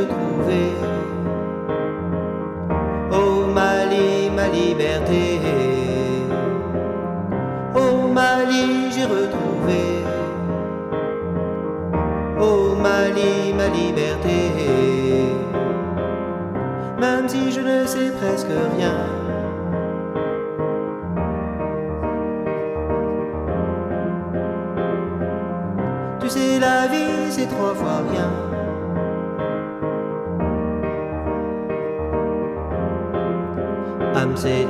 me trouver. Oh Mali, ma liberté. Oh Mali, j'ai retrouvé. Oh Mali, ma liberté. Même si je ne sais presque rien. Tu sais, la vie, c'est trois fois rien. C'est.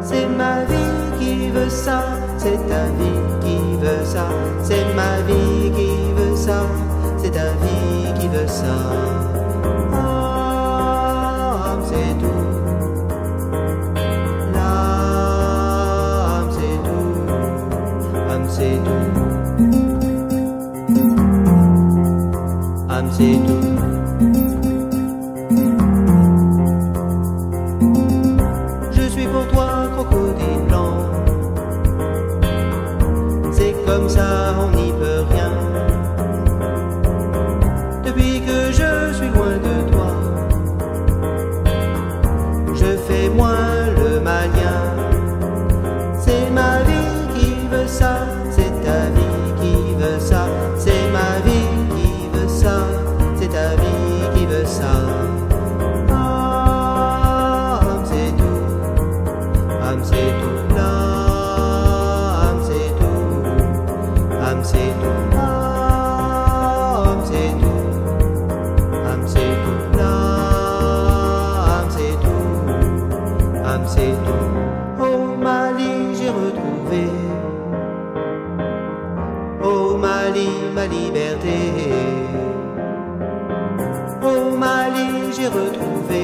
C'est ma vie qui veut ça, c'est ta vie qui veut ça, c'est ma vie qui veut ça, c'est ta vie qui veut ça. Tout. C'est tout. C'est tout. C'est tout. Je suis pour toi crocodile blanc. C'est comme ça, on n'y peut rien. Depuis que je suis loin Au Mali j'ai retrouvé, au Mali ma liberté. Au Mali j'ai retrouvé.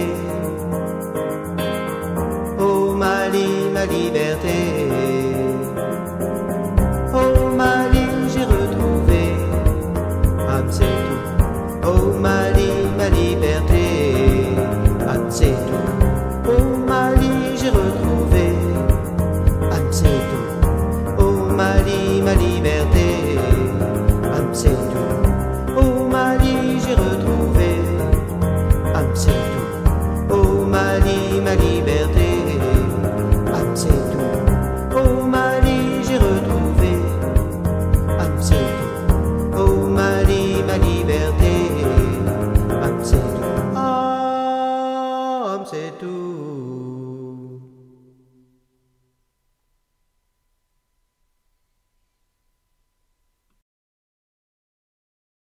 Au Mali, ma liberté. anima liberté.